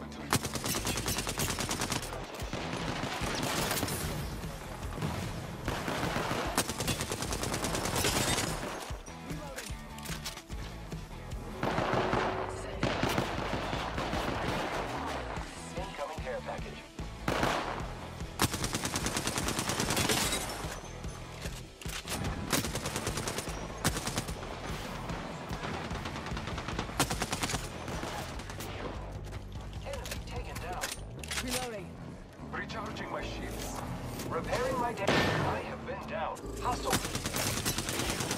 my time. Reloading. Recharging my shields. Repairing my damage. I have been down. Hostile.